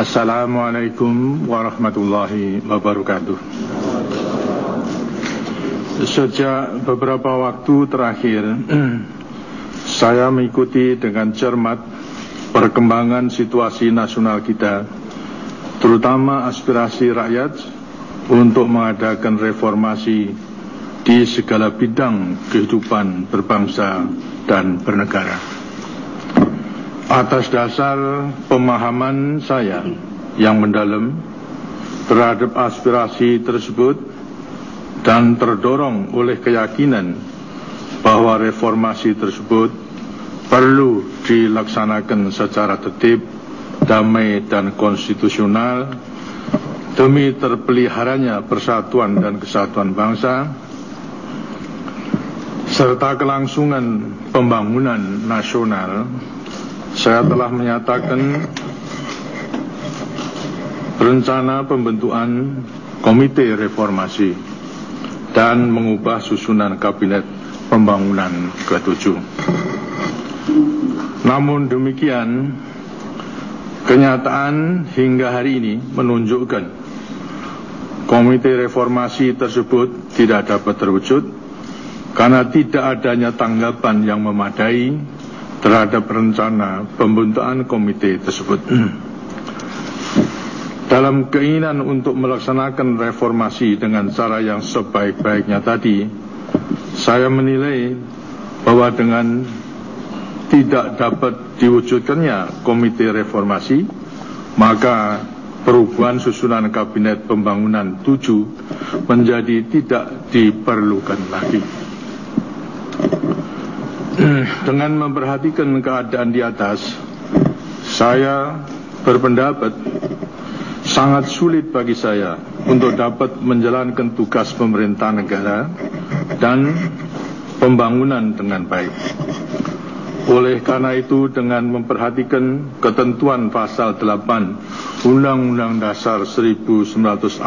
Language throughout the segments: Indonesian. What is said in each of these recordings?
Assalamualaikum warahmatullahi wabarakatuh. Sejak beberapa waktu terakhir, saya mengikuti dengan cermat perkembangan situasi nasional kita, terutama aspirasi rakyat untuk mengadakan reformasi di segala bidang kehidupan berbangsa dan bernegara. Atas dasar pemahaman saya yang mendalam terhadap aspirasi tersebut dan terdorong oleh keyakinan bahwa reformasi tersebut perlu dilaksanakan secara tertib, damai dan konstitusional demi terpeliharanya persatuan dan kesatuan bangsa serta kelangsungan pembangunan nasional saya telah menyatakan rencana pembentukan komite reformasi dan mengubah susunan kabinet pembangunan ke-7. Namun demikian, kenyataan hingga hari ini menunjukkan komite reformasi tersebut tidak dapat terwujud karena tidak adanya tanggapan yang memadai terhadap rencana pembentukan komite tersebut. Dalam keinginan untuk melaksanakan reformasi dengan cara yang sebaik-baiknya tadi, saya menilai bahwa dengan tidak dapat diwujudkannya komite reformasi, maka perubahan susunan kabinet pembangunan 7 menjadi tidak diperlukan lagi. dengan memperhatikan keadaan di atas, saya berpendapat sangat sulit bagi saya untuk dapat menjalankan tugas pemerintah negara dan pembangunan dengan baik. Oleh karena itu dengan memperhatikan ketentuan pasal 8 Undang-Undang Dasar 1945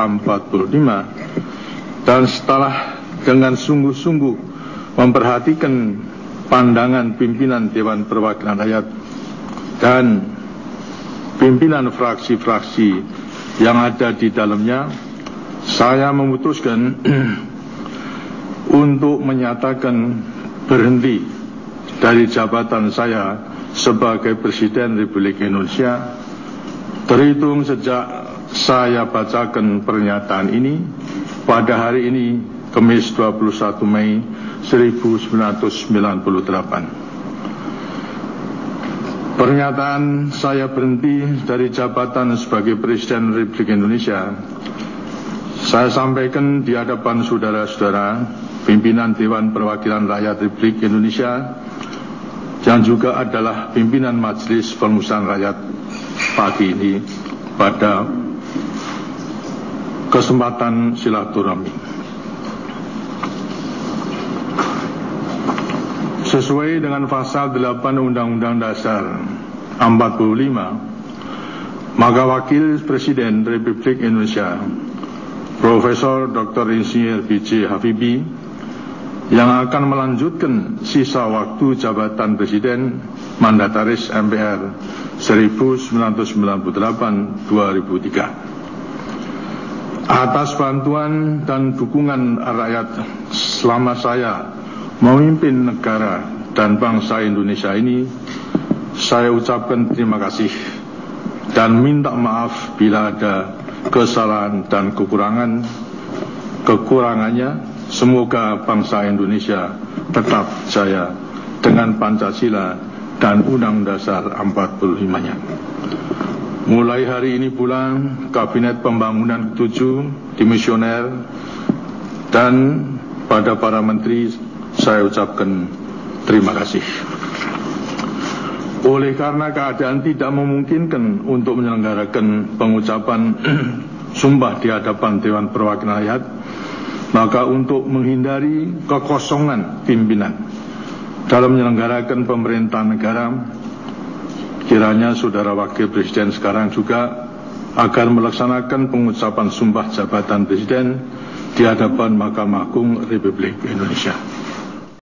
dan setelah dengan sungguh-sungguh memperhatikan pandangan pimpinan Dewan Perwakilan Rakyat dan pimpinan fraksi-fraksi yang ada di dalamnya, saya memutuskan untuk menyatakan berhenti dari jabatan saya sebagai Presiden Republik Indonesia. Terhitung sejak saya bacakan pernyataan ini pada hari ini Kamis 21 Mei 1998. Pernyataan saya berhenti dari jabatan sebagai Presiden Republik Indonesia saya sampaikan di hadapan saudara-saudara pimpinan Dewan Perwakilan Rakyat Republik Indonesia yang juga adalah pimpinan Majelis Permusuhan Rakyat pagi ini pada kesempatan silaturahmi. Sesuai dengan pasal 8 Undang-Undang Dasar 45, maka Wakil Presiden Republik Indonesia Profesor Dr. Insinyur B.J. Habibie yang akan melanjutkan sisa waktu jabatan Presiden Mandataris MPR 1998-2003. Atas bantuan dan dukungan rakyat selama saya memimpin negara dan bangsa Indonesia ini, saya ucapkan terima kasih dan minta maaf bila ada kesalahan dan kekurangan. Kekurangannya, semoga bangsa Indonesia tetap jaya dengan Pancasila dan Undang Dasar 45-nya. Mulai hari ini pula, Kabinet Pembangunan 7 dimisioner dan pada para menteri saya ucapkan terima kasih. Oleh karena keadaan tidak memungkinkan untuk menyelenggarakan pengucapan sumpah di hadapan Dewan Perwakilan Rakyat, maka untuk menghindari kekosongan pimpinan dalam menyelenggarakan pemerintahan negara, kiranya Saudara Wakil Presiden sekarang juga agar melaksanakan pengucapan sumpah jabatan Presiden di hadapan Mahkamah Agung Republik Indonesia.